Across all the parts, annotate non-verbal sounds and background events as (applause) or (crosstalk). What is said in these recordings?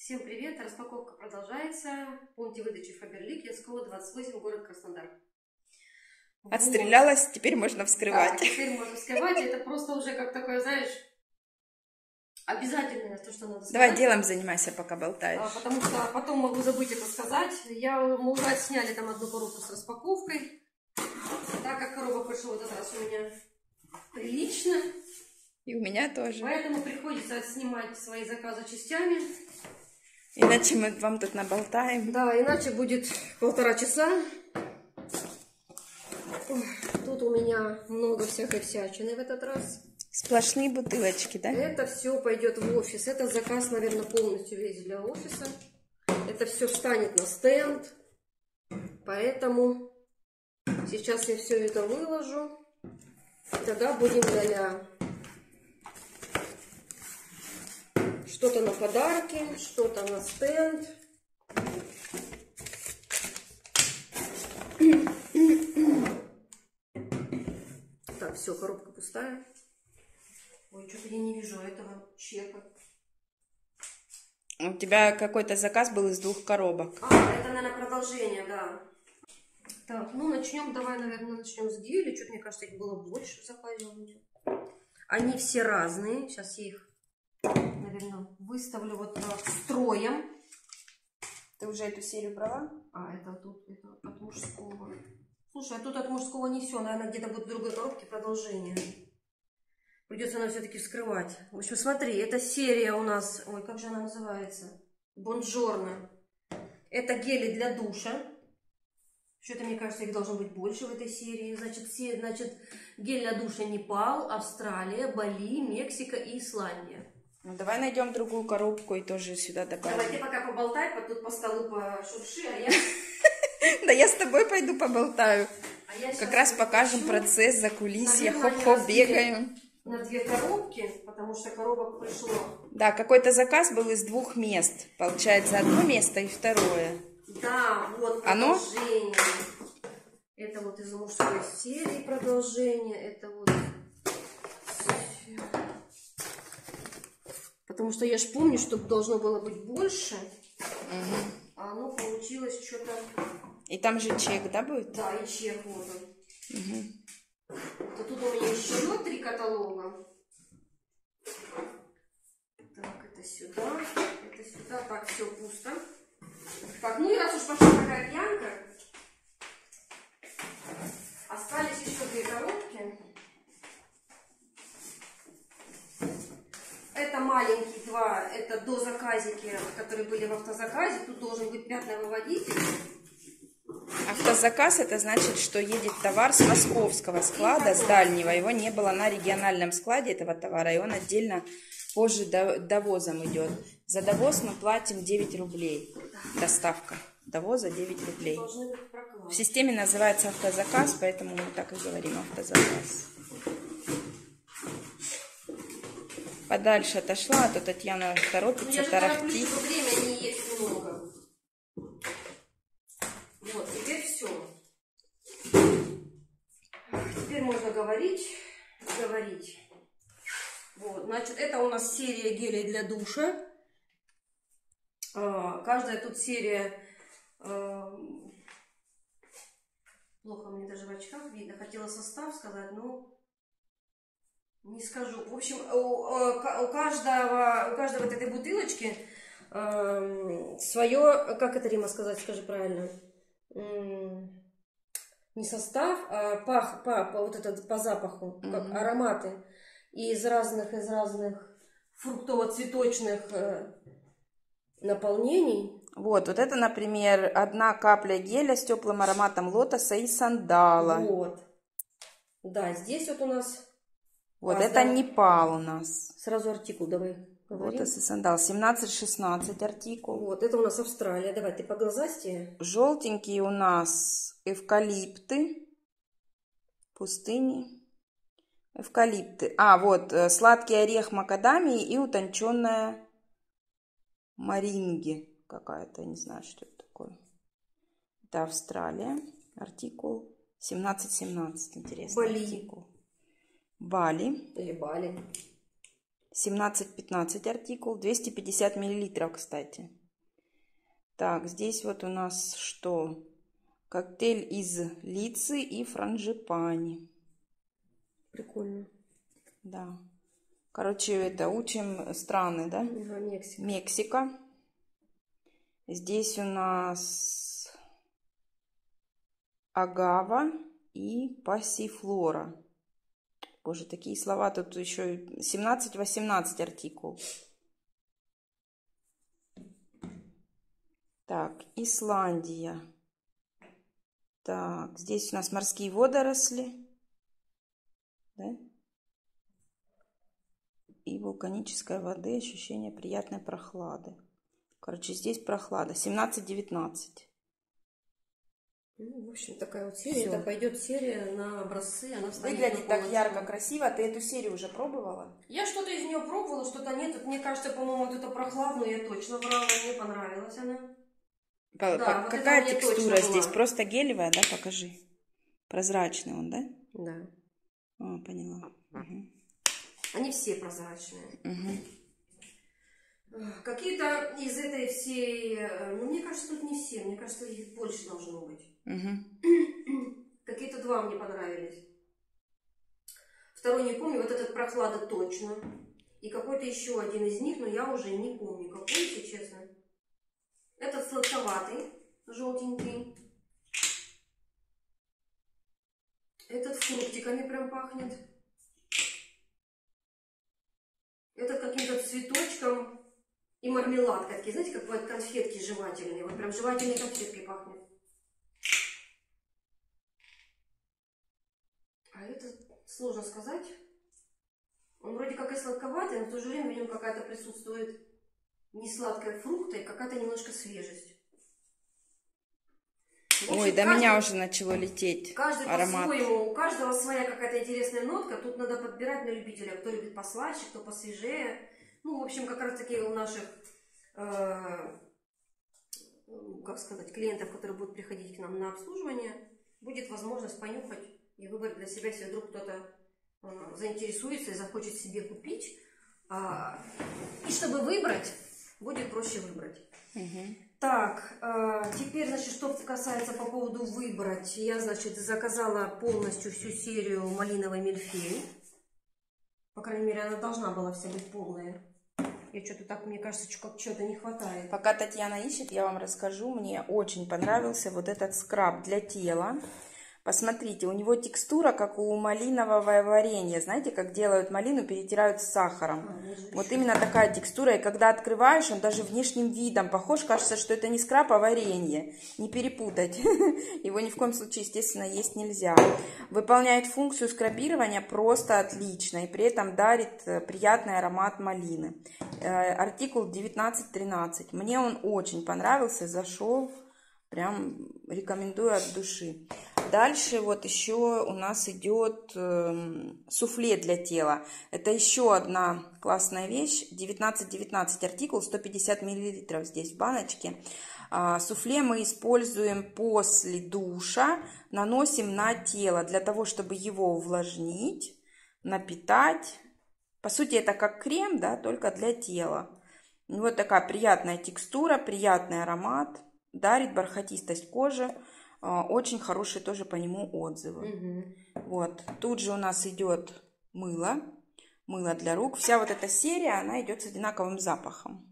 Всем привет! Распаковка продолжается. В пункте выдачи Фаберлик, Яскова, 28, город Краснодар. Отстрелялась, теперь можно Да, вскрывать. теперь можно вскрывать. Это просто уже как такое, знаешь, обязательное, то, что надо Давай сказать. делом занимайся, пока болтаешь. А, потому что потом могу забыть это сказать. Я, мы уже сняли там одну коробку с распаковкой. Так как коробок пришел в этот раз у меня прилично, И у меня тоже. поэтому приходится снимать свои заказы частями. Иначе мы вам тут наболтаем. Да, иначе будет полтора часа. Тут у меня много всякой всячины в этот раз. Сплошные бутылочки, да? Это все пойдет в офис. Это заказ, наверное, полностью весь для офиса. Это все встанет на стенд. Поэтому сейчас я все это выложу. Тогда будем ля Что-то на подарки, что-то на стенд. Так, все, коробка пустая. Ой, что-то я не вижу этого чека. У тебя какой-то заказ был из двух коробок. А, это, наверное, продолжение, да. Так, ну начнем, давай, наверное, начнем с геля. Что-то, мне кажется, их было больше в заказе у меня. Они все разные. Сейчас я их, наверное, выставлю вот так строем. Ты уже эту серию брала? А, это тут, это от мужского. Слушай, а тут от мужского не все. Наверное, где-то будет в другой коробке продолжение. Придется нам все-таки вскрывать. В общем, смотри, эта серия у нас... Ой, как же она называется? Бонжорно. Это гели для душа. Что-то, мне кажется, их должно быть больше в этой серии. Значит, се- значит гель для душа Непал, Австралия, Бали, Мексика и Исландия. Ну, давай найдем другую коробку и тоже сюда Давай, ты добавим. пока поболтай, по- тут по столу пошурши, а я... (laughs) Да я с тобой пойду поболтаю. а Как раз покажем процесс за кулисья. Хоп-хоп, бегаем. на две коробки, потому что коробок пришло. Да, какой-то заказ был из двух мест. Получается, одно место и второе. Да, вот Оно? продолжение. Это вот из мужской серии продолжение. Это вот... Потому что я ж помню, что должно было быть больше. А оно получилось что-то... И там же чек, да, будет? Да, и чек вот он. То тут у меня еще три каталога. Так, это сюда, это сюда. Так, все пусто. Так, ну и раз уж пошла такая пьянка, остались еще две коробки. Это маленькие два, это до заказики, которые были в автозаказе. Тут должен быть пятновыводитель. Автозаказ это значит, что едет товар с московского склада, с дальнего. Его не было на региональном складе этого товара, и он отдельно позже до- довозом идет. За довоз мы платим 9 рублей. Доставка довоза 9 рублей. В системе называется автозаказ, поэтому мы так и говорим автозаказ. Подальше отошла, а то Татьяна торопится, тарахтит. что времени есть много. Вот, теперь все. Теперь можно говорить, говорить. Вот, значит, это у нас серия гелей для душа. А, Каждая тут серия... а, Плохо мне даже в очках видно. Хотела состав сказать, но не скажу. В общем, у, у ка- у каждого, у каждой вот этой бутылочки свое, как это, Рима, сказать, скажи правильно, не состав, а пах, по, по вот этот по запаху, как Мгм. ароматы из разных, из разных фруктово-цветочных э, наполнений. Вот, вот это, например, одна капля геля с теплым ароматом лотоса и сандала. Вот. Да, здесь вот у нас Вот А, это да. Непал у нас. сразу артикул давай говорим. Лотос и сандал. 17-16 артикул. Вот, это у нас Австралия. Давай, ты по глазасти. Желтенькие у нас эвкалипты. Пустыни. Эвкалипты. А, вот, э, сладкий орех макадамии и утонченная маринги какая-то. Не знаю, что это такое. Это Австралия. Артикул 17-17. Интересный Бали. артикул. Бали. Или Бали. 17-15 артикул. 250 миллилитров, кстати. Так, здесь вот у нас что? Коктейль из лицы и франжипани. Прикольно. Да. Короче, это учим страны, да? Ага, Мексика. Мексика. Здесь у нас агава и пассифлора. Боже, такие слова тут еще 17-18 артикул. Так, Исландия. Так, здесь у нас морские водоросли. Да? И вулканической воды, ощущение приятной прохлады. Короче, здесь прохлада. 17-19. Ну, в общем, такая вот серия. Всё. Это пойдет серия на образцы. Она Выглядит так ярко, красиво. Ты эту серию уже пробовала? Я что-то из нее пробовала, что-то нет. Вот Мне кажется, по-моему, вот это прохладную я точно брала. Мне понравилась она. По- Да, по- вот какая текстура здесь? была. Просто гелевая, да? Покажи. Прозрачный он, да? Да. А, поняла. Мгм. Они все прозрачные. Мгм. Какие-то из этой всей... э, Ну, мне кажется, тут не все. Мне кажется, их больше должно быть. Мгм. (clears throat) Какие-то два мне понравились. Второй не помню. Вот этот прохлада точно. И какой-то еще один из них, но я уже не помню. Какой, если честно. Этот сладковатый, желтенький. Этот фруктиками прям пахнет. Этот каким-то цветочком и мармеладкой. Такие, знаете, как бывают конфетки жевательные. Вот прям жевательной конфеткой пахнет. А это сложно сказать. Он вроде как и сладковатый, но в то же время в нем какая-то присутствует не сладкая фрукта и какая-то немножко свежесть. Общем, Ой, до каждый- меня уже начало лететь Каждый аромат. по-своему, у каждого своя какая-то интересная нотка. Тут надо подбирать на любителя, кто любит послаще, кто посвежее. Ну, в общем, как раз таки у наших, э, как сказать, клиентов, которые будут приходить к нам на обслуживание, будет возможность понюхать и выбрать для себя, если вдруг кто-то э, заинтересуется и захочет себе купить. А, и чтобы выбрать, будет проще выбрать. Мгм. Так, э, теперь, значит, что касается по поводу выбрать. Я, значит, заказала полностью всю серию малиновой мильфей. По крайней мере, она должна была вся быть полная. Я что-то так, мне кажется, как чего-то не хватает. Пока Татьяна ищет, я вам расскажу. Мне очень понравился вот этот скраб для тела. Посмотрите, у него текстура, как у малинового варенья. Знаете, как делают малину, перетирают с сахаром. А, вот именно такая текстура. И когда открываешь, он даже внешним видом похож. Кажется, что это не скраб, а варенье. Не перепутать. (laughs) Его ни в коем случае, естественно, есть нельзя. Выполняет функцию скрабирования просто отлично. И при этом дарит э, приятный аромат малины. Э, Артикул 1913. Мне он очень понравился, зашел. Прям рекомендую от души. Дальше вот еще у нас идет эм, суфле для тела. Это еще одна классная вещь. 19-19 артикул, 150 миллилитров здесь в баночке. А, суфле мы используем после душа, наносим на тело для того, чтобы его увлажнить, напитать. По сути, это как крем, да, только для тела. Него такая приятная текстура, приятный аромат, дарит бархатистость кожи. А, Очень хорошие тоже по нему отзывы. Мгм. Вот. Тут же у нас идет мыло. Мыло для рук. Вся вот эта серия, она идет с одинаковым запахом.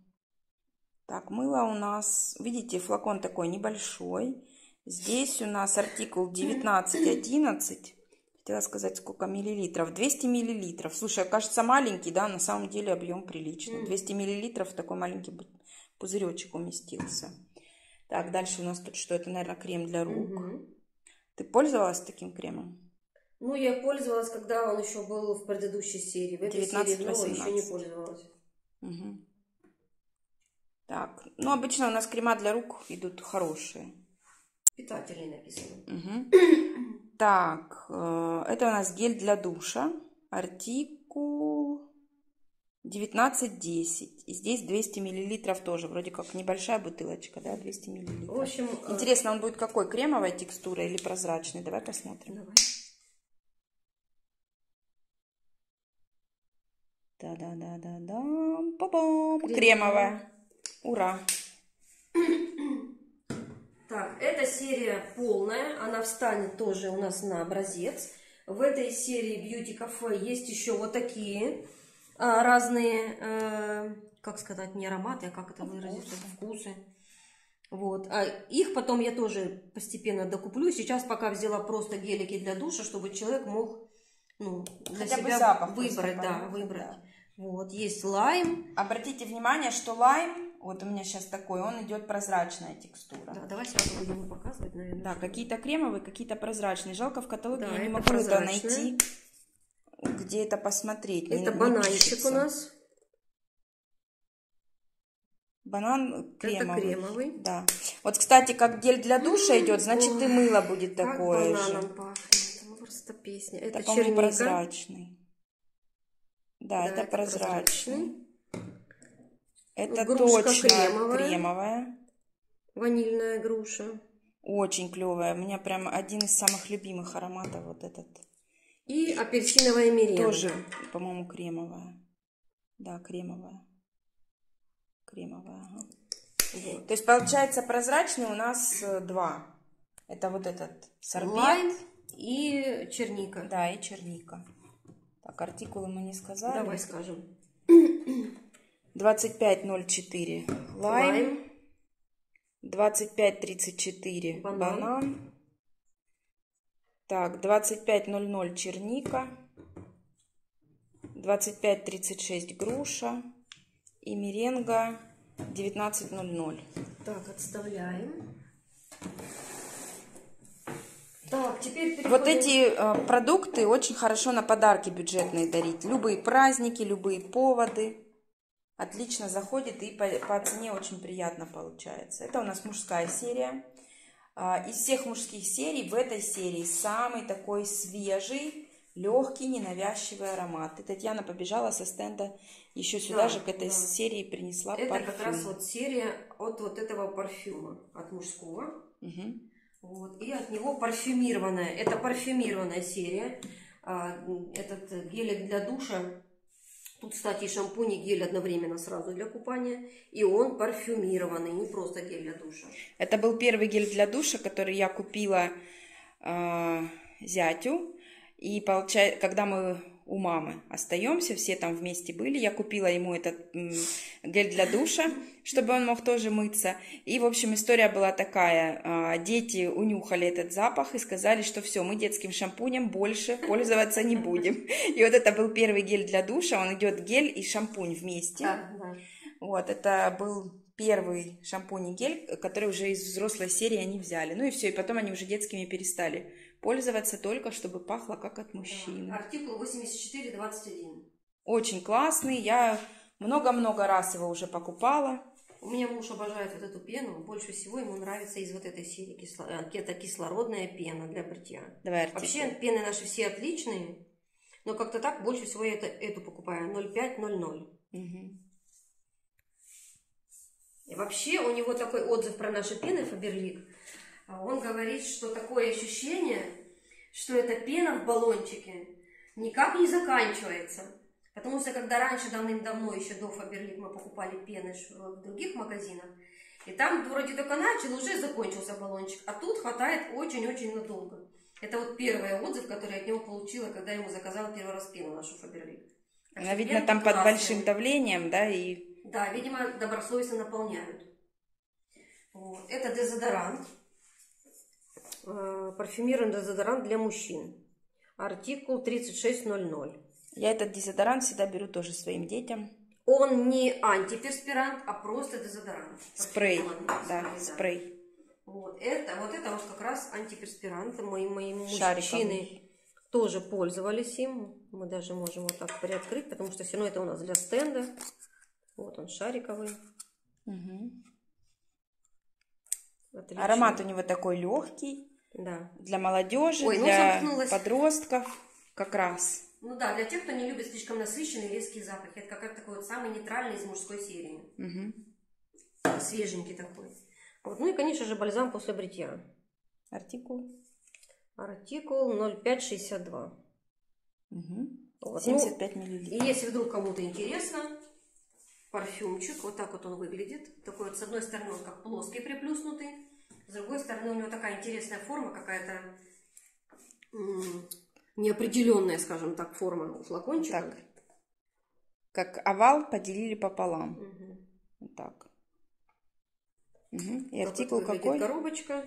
Так, мыло у нас, видите, флакон такой небольшой. Здесь у нас артикул 1911. Хотела сказать, сколько миллилитров. 200 миллилитров. Слушай, кажется маленький, да, на самом деле объем приличный. 200 миллилитров такой маленький пузыречек уместился. Так, дальше у нас тут что? Это, наверное, крем для рук. Мгм. Ты пользовалась таким кремом? Ну, я пользовалась, когда он еще был в предыдущей серии. В этой серии в новой еще не 19-18. пользовалась. Мгм. Так, ну обычно у нас крема для рук идут хорошие. Питательный написано. Мгм. Так, э, это у нас гель для душа. Артикул 1910. И здесь 200 миллилитров тоже. Вроде как небольшая бутылочка, да, 200 В миллилитров. общем, э, Интересно, он будет какой? Кремовой текстуры или прозрачный? Давай посмотрим. давай. Да-да-да-да-да. Па-бам. Кремовая. Кремовая. Ура. Так, эта серия полная, она встанет тоже у нас на образец. В этой серии Beauty Cafe есть еще вот такие разные, э, как сказать, не ароматы, а как это выразить, вкусы. Вот. А их потом я тоже постепенно докуплю. Сейчас пока взяла просто гелики для душа, чтобы человек мог ну, для Хотя бы себя запах выбрать, да, понюхать, выбрать. да. Вот, есть лайм. Обратите внимание, что лайм, вот у меня сейчас такой, он идет прозрачная текстура. Да, давай сразу будем показывать, наверное. Да, какие-то кремовые, какие-то прозрачные. Жалко, в каталоге Да, я не это могу это прозрачное. найти, где это посмотреть. не- Это не бананчик пишется. у нас. Банан кремовый. Это кремовый. Да. Вот, кстати, как гель для душа идет, значит и мыло будет Как такое бананом же. пахнет. Ну, просто песня. Это, Это, черника. прозрачный. Да, Да, это, это прозрачный. Это Грушка точно кремовая. кремовая. Ванильная груша. Очень клевая. У меня прям один из самых любимых ароматов вот этот. И апельсиновая меренга. Тоже, по-моему, кремовая. Да, кремовая. Кремовая, ага. Вот. То есть, получается, прозрачный у нас э, два. Это вот этот сорбет. Лайм и черника. Да, и черника. Так, артикулы мы не сказали. Давай скажем. 2504 лайм. Лайм. 2534 Банан. банан. Так, 2500 черника. 2536 груша. И меренга 1900. Так, отставляем. Так, теперь переходим... Вот эти э, продукты очень хорошо на подарки бюджетные дарить. Любые праздники, любые поводы. Отлично заходит и по, по цене очень приятно получается. Это у нас мужская серия. А, Из всех мужских серий в этой серии самый такой свежий, легкий, ненавязчивый аромат. И Татьяна побежала со стенда еще сюда Да, же к этой да. серии принесла Это парфюм. как раз вот серия от вот этого парфюма, от мужского. Мгм. Вот, и от него парфюмированная. Это парфюмированная серия. А, Этот гелик для душа. Тут, кстати, и шампунь, и гель одновременно сразу для купания. И он парфюмированный, не просто гель для душа. Это был первый гель для душа, который я купила э, зятю. И получается, когда мы у мамы остаемся, все там вместе были, я купила ему этот м, гель для душа, чтобы он мог тоже мыться. И, в общем, история была такая. а, Дети унюхали этот запах и сказали, что все, мы детским шампунем больше пользоваться не будем. И вот это был первый гель для душа. Он идет гель и шампунь вместе. Вот, это был первый шампунь и гель, который уже из взрослой серии они взяли. Ну и все, и потом они уже детскими перестали пользоваться только, чтобы пахло как от мужчины. Артикул 8421. Очень классный, я много-много раз его уже покупала. У меня муж обожает вот эту пену. Больше всего ему нравится из вот этой серии. Кисло... э, Это кислородная пена для бритья. Давай, артикул. Вообще пены наши все отличные. Но как-то так больше всего я это, эту покупаю. 0500. Мгм. И вообще у него такой отзыв про наши пены Фаберлик. Он говорит, что такое ощущение, что эта пена в баллончике никак не заканчивается. Потому что когда раньше давным-давно, еще до Фаберлик, мы покупали пены ш- в других магазинах, и там вроде только начал, уже закончился баллончик. А тут хватает очень-очень надолго. Это вот первый отзыв, который я от него получила, когда я ему заказала первый раз пену нашу Фаберлик. Так Она, видно, там под классные. большим давлением, да, и Да, видимо, добросовестно наполняют. Вот. Это дезодорант. Э, Парфюмированный дезодорант для мужчин. Артикул 3600. я этот дезодорант всегда беру тоже своим детям. Он не антиперспирант, а просто дезодорант. Спрей, Парфюмированный да, спрей. Вот это, вот это вот как раз антиперспирант. Мои, мои мужчины тоже пользовались им. Мы даже можем вот так приоткрыть, потому что все равно это у нас для стенда. Вот он шариковый. Отлично. Аромат у него такой легкий, Да. для молодежи, Ой, ну, для замкнулась. подростков как раз. Ну да, для тех, кто не любит слишком насыщенные резкие запахи. Это как раз такой вот самый нейтральный из мужской серии. Мгм. Свеженький такой. Вот. Ну и, конечно же, бальзам после бритья. Артикул. Артикул 0562. Мгм. Вот. 75 Ну, миллилитров. И если вдруг кому-то интересно, парфюмчик, вот так вот он выглядит. Такой вот, с одной стороны он как плоский приплюснутый, с другой стороны у него такая интересная форма какая-то неопределенная, скажем так, форма у флакончика. Так. Как овал поделили пополам. Мгм. Вот так. Мгм. И Так артикул какой? коробочка.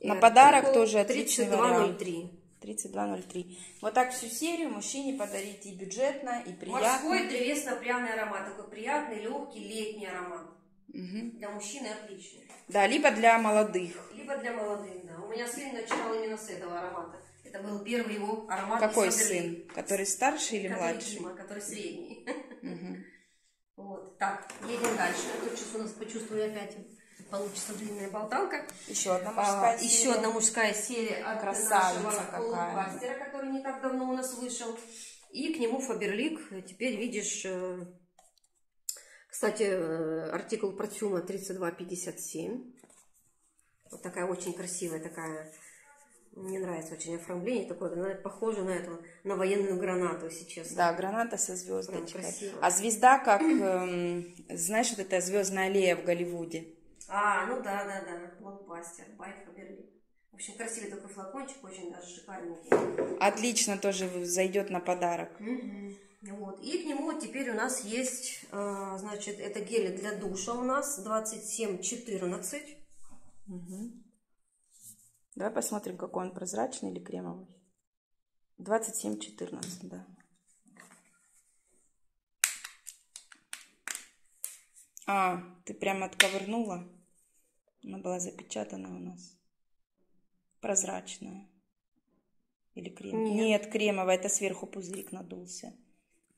И На подарок артикул тоже отличный 3203. 3203. Вот так всю серию мужчине подарить и бюджетно, и приятно. Морской древесно-пряный аромат. Такой приятный, легкий, летний аромат. Мгм. Для мужчины отличный. Да, либо для молодых. Либо для молодых, да. У меня сын начинал именно с этого аромата. Это был первый его аромат. Какой сын? Который старший или Который младший? Дима, который средний. Мгм. (laughs) Вот. Так, едем дальше. А то сейчас у нас почувствую опять получится длинная болталка. Еще одна А, мужская еще серия. одна мужская серия от Красавица нашего какая. который не так давно у нас вышел. И к нему Фаберлик. Теперь видишь, э, кстати, э, артикул парфюма 3257. Вот такая очень красивая такая. Мне нравится очень оформление такое, она похоже на эту, на военную гранату, если честно. Да, граната со звездочкой. красиво. А звезда как, эм, знаешь, вот эта звездная аллея в Голливуде. А, ну да, да, да, блокбастер, бай Фаберлик. В общем, красивый такой флакончик, очень даже шикарненький. Отлично тоже зайдет на подарок. Мгм. Вот. И к нему теперь у нас есть, а, значит, это гели для душа у нас 2714. Мгм. Давай посмотрим, какой он прозрачный или кремовый. 27-14, да. А, ты прям отковырнула. Она была запечатана у нас. Прозрачная. Или крем? Нет. Нет, кремовая. Это сверху пузырик надулся.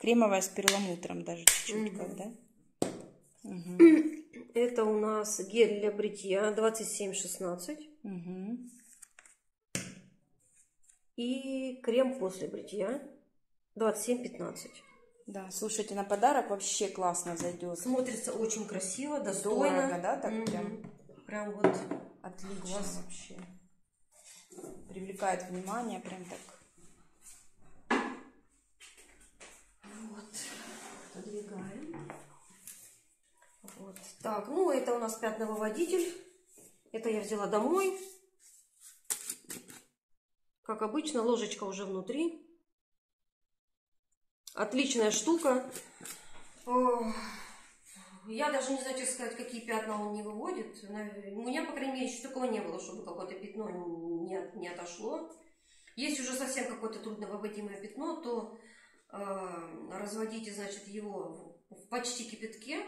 Кремовая с перламутром даже чуть-чуть, Мгм. как, да? Мгм. Это у нас гель для бритья 2716 Мгм. и крем после бритья 2715. Да, слушайте, на подарок вообще классно зайдет. Смотрится очень красиво, достойно. Дорого, да, так Мгм. прям? Прям вот Отлично Класс. вообще. Привлекает внимание прям так. Вот, подвигаем. Вот. Так, ну это у нас пятновыводитель. Это я взяла домой. Как обычно, ложечка уже внутри. Отличная штука. Ох, Я даже не знаю, честно сказать, какие пятна он не выводит. У меня, по крайней мере, еще такого не было, чтобы какое-то пятно не, не отошло. Если уже совсем какое-то трудновыводимое пятно, то разводите, значит, его в, почти кипятке.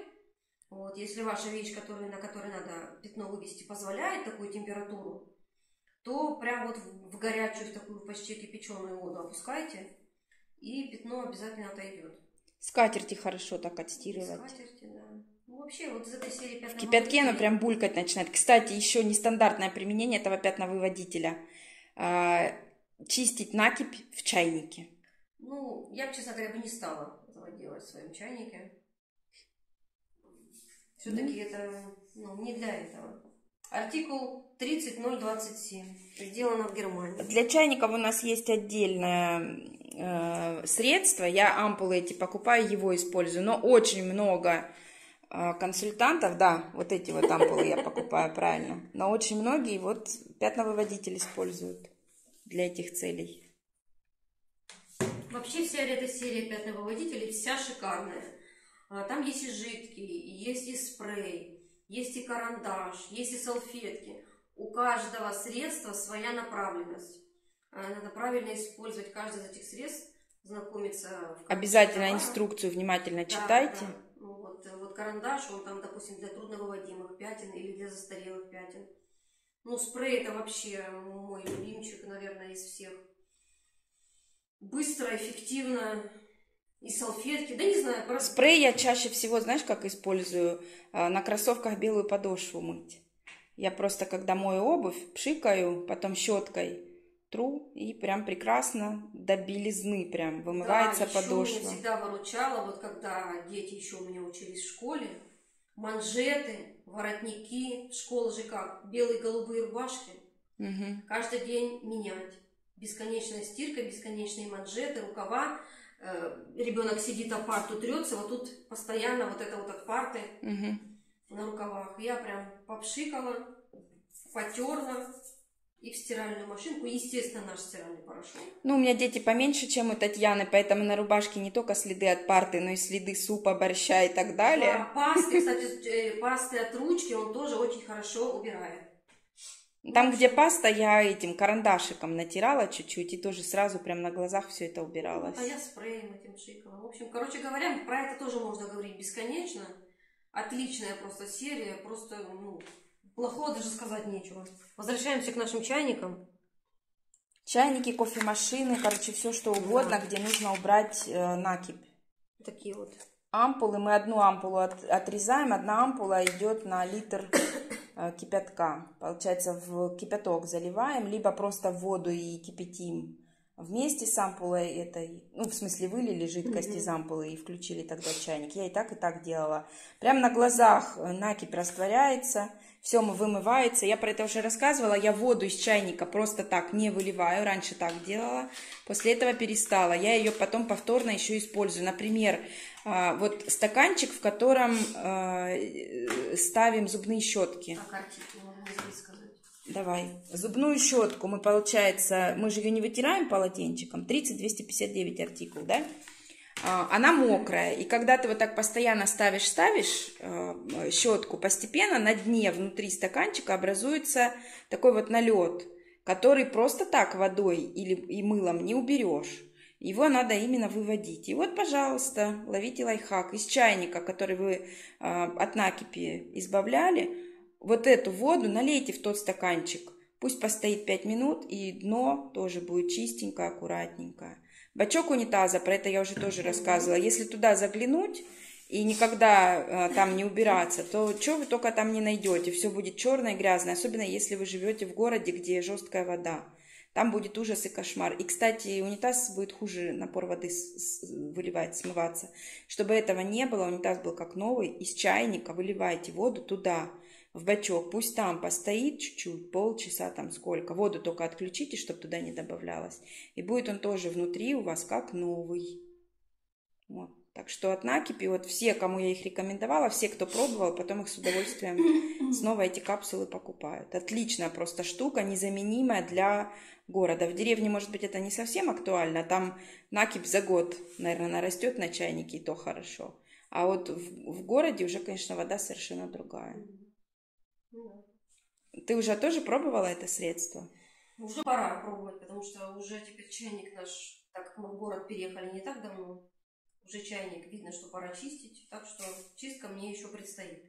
Вот, если ваша вещь, которую, на которой надо пятно вывести, позволяет такую температуру, то прям вот в, горячую, в такую почти кипяченую воду опускайте, и пятно обязательно отойдет. Скатерти хорошо так отстирывать. Скатерти, да. Ну, вообще, вот из этой серии В кипятке оно прям булькать начинает. Кстати, еще нестандартное применение этого пятновыводителя. А, чистить накипь в чайнике. Ну, я бы, честно говоря, бы не стала этого делать в своем чайнике. Все-таки это ну, не для этого. Артикул 30027. Сделано в Германии. Для чайников у нас есть отдельное э, средство. Я ампулы эти покупаю, его использую. Но очень много э, консультантов, да, вот эти вот ампулы я покупаю, правильно. Но очень многие вот пятновыводитель используют для этих целей. Вообще вся эта серия пятновыводителей вся шикарная. А, Там есть и жидкий, есть и спрей, есть и карандаш, есть и салфетки. У каждого средства своя направленность. А, Надо правильно использовать каждое из этих средств, знакомиться. в Обязательно товара. инструкцию внимательно Да, читайте. да. Ну, вот, вот карандаш, он там, допустим, для трудновыводимых пятен или для застарелых пятен. Ну, спрей это вообще мой любимчик, наверное, из всех. Быстро, эффективно. И салфетки, да не знаю, просто... Спрей я чаще всего, знаешь, как использую? А, На кроссовках белую подошву мыть. Я просто, когда мою обувь, пшикаю, потом щеткой тру, и прям прекрасно до белизны прям вымывается да, подошва. меня всегда выручало, вот когда дети еще у меня учились в школе, манжеты, воротники, школа же как, белые голубые рубашки, Мгм. каждый день менять. Бесконечная стирка, бесконечные манжеты, рукава. э, ребенок сидит, а парту трется, вот тут постоянно вот это вот от парты Мгм. на рукавах. Я прям попшикала, потерла и в стиральную машинку. Естественно, наш стиральный порошок. Ну, у меня дети поменьше, чем у Татьяны, поэтому на рубашке не только следы от парты, но и следы супа, борща и так далее. А пасты, кстати, э, пасты от ручки он тоже очень хорошо убирает. Там, где паста, я этим карандашиком натирала чуть-чуть и тоже сразу прям на глазах все это убиралось. А я спреем этим шикала. В общем, короче говоря, про это тоже можно говорить бесконечно. Отличная просто серия, просто, ну, плохого даже сказать нечего. Возвращаемся к нашим чайникам. Чайники, кофемашины, короче, все что угодно, где нужно убрать э, накипь. Такие вот. Ампулы, мы одну ампулу от- отрезаем, одна ампула идет на литр кипятка. Получается, в кипяток заливаем, либо просто воду и кипятим вместе с ампулой этой, ну, в смысле, вылили жидкость Мгм. из ампулы и включили тогда чайник. Я и так, и так делала. Прям на глазах э, накипь растворяется, все вымывается. Я про это уже рассказывала. Я воду из чайника просто так не выливаю. Раньше так делала. После этого перестала. Я ее потом повторно еще использую. Например, вот стаканчик, в котором э, ставим зубные щетки. Сказать. Давай. Зубную щетку мы, получается, мы же ее не вытираем полотенчиком. 30-259 артикул, да? А, Она мокрая, и когда ты вот так постоянно ставишь-ставишь э, щетку, постепенно на дне внутри стаканчика образуется такой вот налет, который просто так водой или и мылом не уберешь. Его надо именно выводить. И вот, пожалуйста, ловите лайфхак. Из чайника, который вы э, от накипи избавляли, вот эту воду налейте в тот стаканчик. Пусть постоит 5 минут, и дно тоже будет чистенькое, аккуратненькое. Бачок унитаза, про это я уже тоже рассказывала. Если туда заглянуть и никогда э, там не убираться, то что вы только там не найдете. Все будет черное и грязное, особенно если вы живете в городе, где жесткая вода. Там будет ужас и кошмар. И, кстати, унитаз будет хуже напор воды выливать, смываться. Чтобы этого не было, унитаз был как новый, из чайника выливайте воду туда, в бачок. Пусть там постоит чуть-чуть, полчаса там сколько. Воду только отключите, чтобы туда не добавлялось. И будет он тоже внутри у вас как новый. Вот. Так что от накипи, вот все, кому я их рекомендовала, все, кто пробовал, потом их с удовольствием (coughs) снова эти капсулы покупают. Отличная просто штука, незаменимая для города. В деревне, может быть, это не совсем актуально. Там накипь за год, наверное, нарастет на чайнике, и то хорошо. А вот в, в городе уже, конечно, вода совершенно другая. Ты уже тоже пробовала это средство? Уже пора пробовать, потому что уже теперь чайник наш, так как мы в город переехали не так давно, уже чайник видно, что пора чистить, так что чистка мне еще предстоит.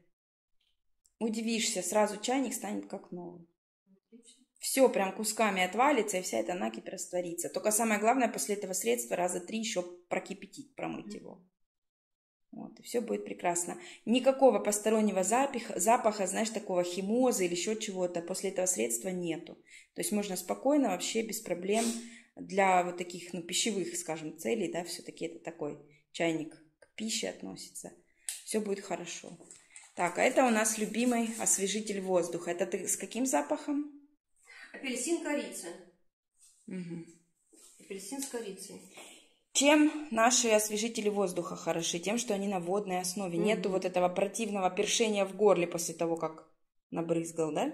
Удивишься, сразу чайник станет как новый. Отлично. Все прям кусками отвалится, и вся эта накипь растворится. Только самое главное, после этого средства раза три еще прокипятить, промыть его. Вот, и все будет прекрасно. Никакого постороннего запаха, запаха, знаешь, такого химоза или еще чего-то после этого средства нету. То есть можно спокойно, вообще без проблем для вот таких, ну, пищевых, скажем, целей, да, все-таки это такой чайник к пище относится. Все будет хорошо. Так, а это у нас любимый освежитель воздуха. Это ты с каким запахом? Апельсин корица. Мгм. Апельсин с корицей. Чем наши освежители воздуха хороши? Тем, что они на водной основе. Мгм. Нету вот этого противного першения в горле после того, как набрызгал, да?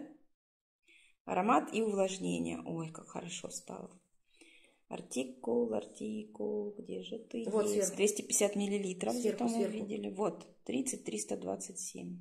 Аромат и увлажнение. Ой, как хорошо стало. Артикул, артикул, где же ты Вот есть? сверху. 250 миллилитров, Сверху, зато мы сверху. видели. Вот, 30 327.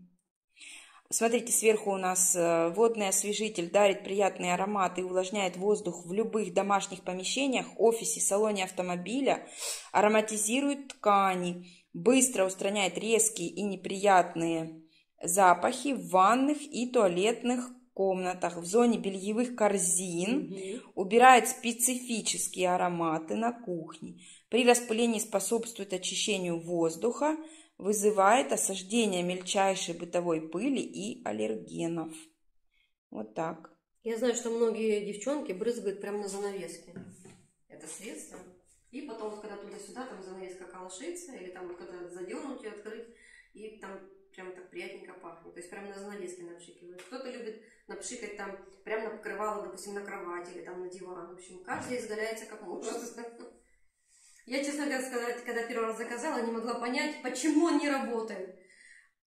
Смотрите, сверху у нас э, водный освежитель дарит приятный аромат и увлажняет воздух в любых домашних помещениях, офисе, салоне автомобиля, ароматизирует ткани, быстро устраняет резкие и неприятные запахи в ванных и туалетных комнатах, в зоне бельевых корзин, убирает специфические ароматы на кухне. При распылении способствует очищению воздуха, вызывает осаждение мельчайшей бытовой пыли и аллергенов. Вот так. Я знаю, что многие девчонки брызгают прямо на занавески. Это средство. И потом, когда туда-сюда, там занавеска колошится, или там вот когда задернуть ее, открыть, и там прям так приятненько пахнет. То есть прям на занавеске напшикивают. Кто-то любит напшикать там прям на покрывало, допустим, на кровати или там на диван. В общем, каждый изгаляется как может. Я, честно говоря, сказать, когда первый раз заказала, не могла понять, почему он не работает.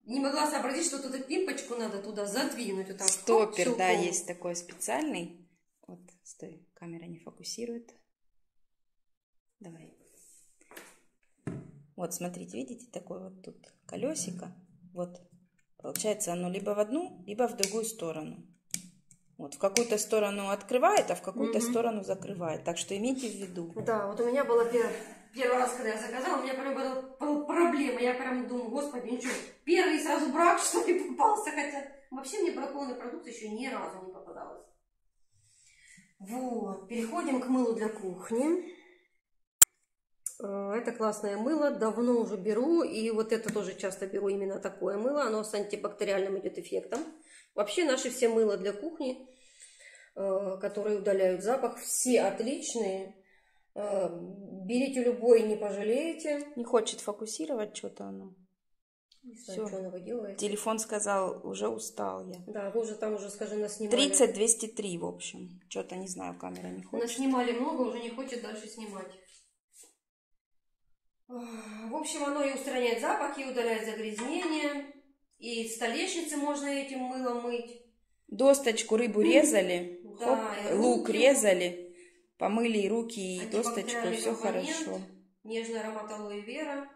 Не могла сообразить, что тут пимпочку надо туда задвинуть. Вот так, Стопер, хоп, да, есть такой специальный. Вот, стой, камера не фокусирует. Давай. Вот, смотрите, видите, такое вот тут колесико. Вот. Получается, оно либо в одну, либо в другую сторону. Вот, в какую-то сторону открывает, а в какую-то Мгм. сторону закрывает. Так что имейте в виду. Да, вот у меня было первый, первый раз, когда я заказала, у меня прям была проблема. Я прям думаю, господи, ничего, первый сразу брак, что ли, попался. Хотя вообще мне бракованный продукт еще ни разу не попадалось. Вот, переходим к мылу для кухни. Э, Это классное мыло, давно уже беру, и вот это тоже часто беру именно такое мыло, оно с антибактериальным идет эффектом. Вообще наши все мыла для кухни, э, которые удаляют запах, все отличные. Э, Берите любой, не пожалеете. Не хочет фокусировать что-то оно. Всё. что делаете. Телефон сказал, уже устал я. Да, вы уже там уже, скажи, наснимали. 30 203, в общем. Что-то не знаю, камера не хочет. Наснимали много, уже не хочет дальше снимать. В общем, оно и устраняет запах, и удаляет загрязнения. И столешницы можно этим мылом мыть. Досточку рыбу резали, Да, хоп, и лук руки. резали, помыли и руки, и досточку, Антибактериальный все компонент. хорошо. Нежный аромат алоэ вера.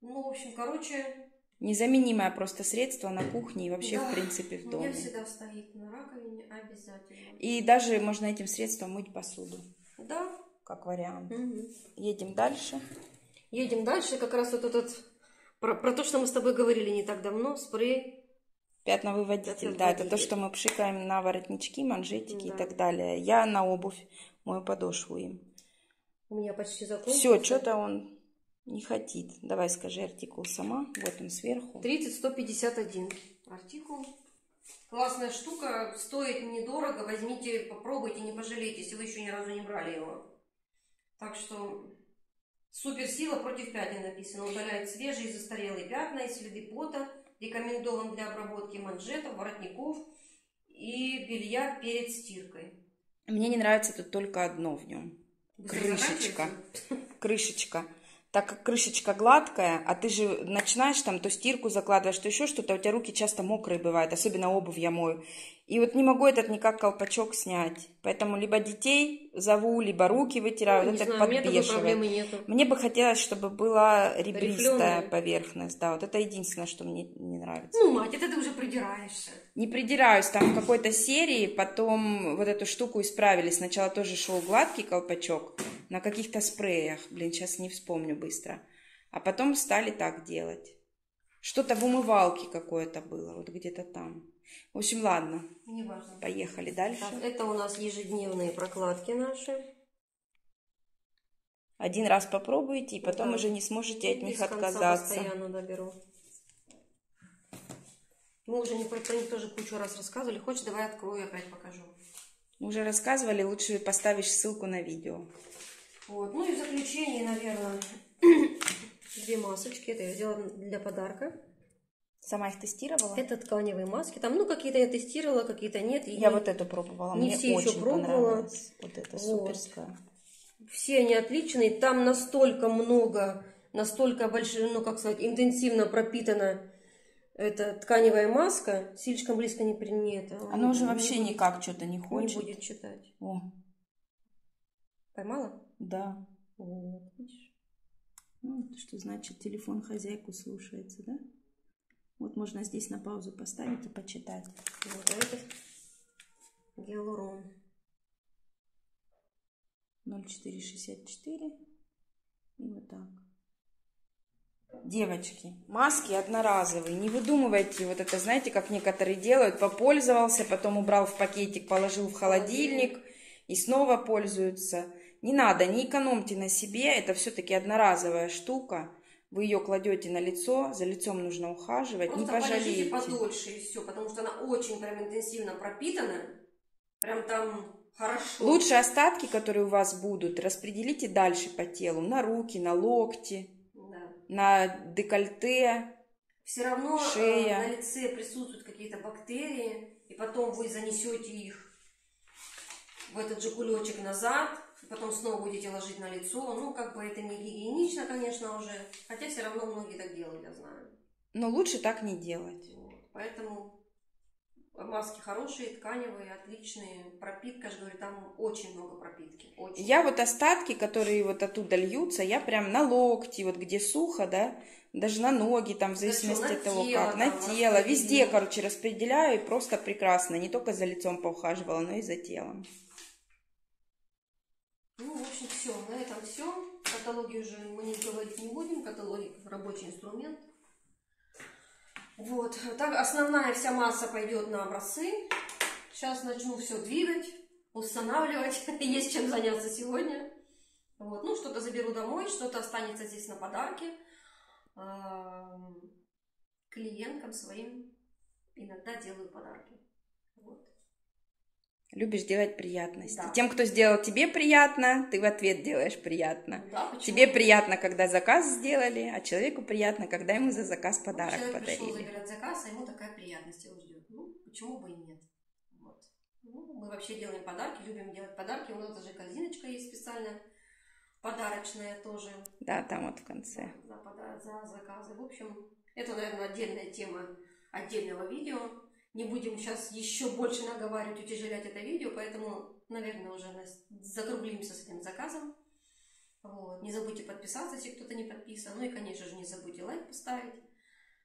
Ну, в общем, короче, Незаменимое просто средство на кухне и вообще, Да, в принципе, в у меня доме. всегда стоит на раковине обязательно. И даже можно этим средством мыть посуду, Да. Как вариант. Мгм. Едем дальше. Едем дальше. Как раз вот этот... Про, про то, что мы с тобой говорили не так давно. Спрей. Пятновыводитель, да, это то, Пятновыводитель. что мы пшикаем на воротнички, манжетики Да. и так далее. Я на обувь мою подошву им. У меня почти закончился. Все, что-то он не хотит. Давай скажи артикул сама. Вот он сверху. 30151 артикул. Классная штука, стоит недорого, возьмите, попробуйте, не пожалеете, если вы еще ни разу не брали его. Так что суперсила против пятен написано. Удаляет свежие и застарелые пятна и следы пота. Рекомендован для обработки манжетов, воротников и белья перед стиркой. Мне не нравится тут только одно в нем. Крышечка. Крышечка. Так как крышечка гладкая, а ты же начинаешь там то стирку закладываешь, то еще что-то, у тебя руки часто мокрые бывают, особенно обувь я мою. И вот не могу этот никак колпачок снять. Поэтому либо детей зову, либо руки вытираю. Ну, вот это знаю, нету. Мне бы хотелось, чтобы была ребристая Рифленая. поверхность. Да, вот это единственное, что мне не нравится. Ну, мать, это ты уже придираешься. Не придираюсь, там в какой-то серии потом вот эту штуку исправили. Сначала тоже шел гладкий колпачок на каких-то спреях. Блин, сейчас не вспомню быстро. А потом стали так делать. Что-то в умывалке какое-то было, вот где-то там. В общем, ладно, Неважно. поехали дальше. Так, это у нас ежедневные прокладки наши. Один раз попробуйте, и потом Да. уже не сможете от Без них конца отказаться. Постоянно доберу. Мы уже не про них тоже кучу раз рассказывали. Хочешь, давай открою, опять покажу. Мы Уже рассказывали, лучше поставишь ссылку на видео. Вот. Ну и в заключение, наверное, две масочки. Это я взяла для подарка. Сама их тестировала? Это тканевые маски. Там, ну, какие-то я тестировала, какие-то нет. И Я не- вот эту пробовала, не мне все еще пробовала. Вот это Вот. суперская. Все они отличные. Там настолько много, настолько большое, ну, как сказать, интенсивно пропитана эта тканевая маска. Слишком близко не принято. Оно уже вообще никак что-то не не хочет. будет читать. О, Поймала? да. Вот, видишь? Ну, что значит, телефон хозяйку слушается, да? Вот можно здесь на паузу поставить и почитать. Вот, это гиалурон. 0464. И вот так. Девочки, маски одноразовые. Не выдумывайте вот это, знаете, как некоторые делают. Попользовался, потом убрал в пакетик, положил в холодильник и снова пользуются. Не надо, не экономьте на себе. Это все-таки одноразовая штука. Вы ее кладете на лицо, за лицом нужно ухаживать, Просто не пожалеете. подольше и все, потому что она очень прям интенсивно пропитана. Прям там хорошо. Лучше остатки, которые у вас будут, распределите дальше по телу. На руки, на локти, Да. на декольте. Все равно э, Шея. на лице присутствуют какие-то бактерии, и потом вы занесете их в этот же кулечек назад, потом снова будете ложить на лицо. Ну, как бы это не гигиенично, конечно, уже. Хотя все равно многие так делают, я знаю. Но лучше так не делать. Вот. Поэтому маски хорошие, тканевые, отличные. Пропитка, же говорю, там очень много пропитки. Очень. Я вот остатки, которые вот оттуда льются, я прям на локти, вот где сухо, да, даже на ноги, там, в зависимости на от того, тело, как, на там, тело, везде, короче, распределяю, и просто прекрасно. Не только за лицом поухаживала, но и за телом. Все. На этом все. Каталоги уже мы не говорить не будем. Каталоги рабочий инструмент. Вот. Так, основная вся масса пойдет на образцы. Сейчас начну все двигать, устанавливать. (laughs) Есть чем заняться сегодня. Вот. Ну, что-то заберу домой, что-то останется здесь на подарки. Клиенткам своим иногда делаю подарки. Вот. Любишь делать приятности. Да. Тем, кто сделал тебе приятно, ты в ответ делаешь приятно. Да, почему Тебе приятно, когда заказ сделали, а человеку приятно, когда ему за заказ подарок Человек пришел подарили. забирать заказ, а ему такая приятность его ждет. Ну, почему бы и нет. Вот. Ну, мы вообще делаем подарки, любим делать подарки. У нас даже корзиночка есть специальная, подарочная тоже. Да, там вот в конце. За, пода- за заказы. В общем, это, наверное, отдельная тема отдельного видео. Не будем сейчас еще больше наговаривать, утяжелять это видео, поэтому, наверное, уже закруглимся с этим заказом. Вот. Не забудьте подписаться, если кто-то не подписан. Ну и, конечно же, не забудьте лайк поставить.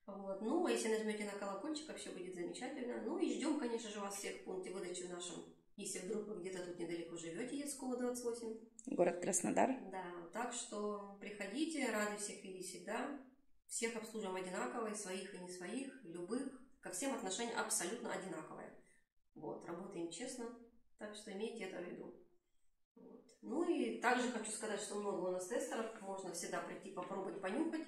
Вот. Ну, а если нажмете на колокольчик, все будет замечательно. Ну и ждем, конечно же, вас всех в пункте выдачи в нашем, если вдруг вы где-то тут недалеко живете, Яцкого 28. Город Краснодар. Да, так что приходите, рады всех видеть всегда. Всех обслуживаем одинаково, и своих, и не своих, любых. Ко всем отношения абсолютно одинаковое. Вот, работаем честно, так что имейте это в виду. Вот. Ну и также хочу сказать, что много у нас тестеров, можно всегда прийти попробовать, понюхать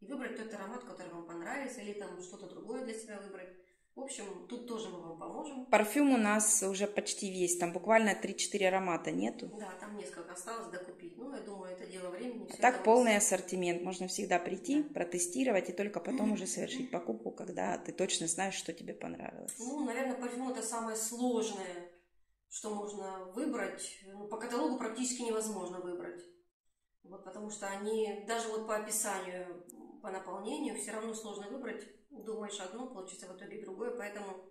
и выбрать тот аромат, который вам понравится, или там что-то другое для себя выбрать. В общем, тут тоже мы вам поможем. Парфюм у нас уже почти весь, там буквально 3-4 аромата нету. Да, там несколько осталось докупить. Ну, я думаю, это дело времени. А так полный ассортимент, можно всегда прийти, Да. протестировать и только потом уже совершить покупку, когда ты точно знаешь, что тебе понравилось. Ну, наверное, парфюм это самое сложное, что можно выбрать. Ну, по каталогу практически невозможно выбрать. Вот, потому что они, даже вот по описанию, по наполнению, все равно сложно выбрать. Думаешь одно, получится в итоге другое. Поэтому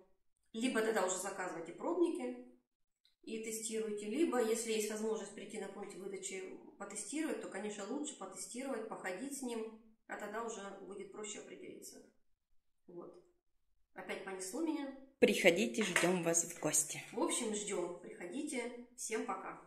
либо тогда уже заказывайте пробники и тестируйте, либо, если есть возможность прийти на пункте выдачи потестировать, то, конечно, лучше потестировать, походить с ним, а тогда уже будет проще определиться. Вот. Опять понесло меня. Приходите, ждем вас в гости. В общем, ждем. Приходите. Всем пока.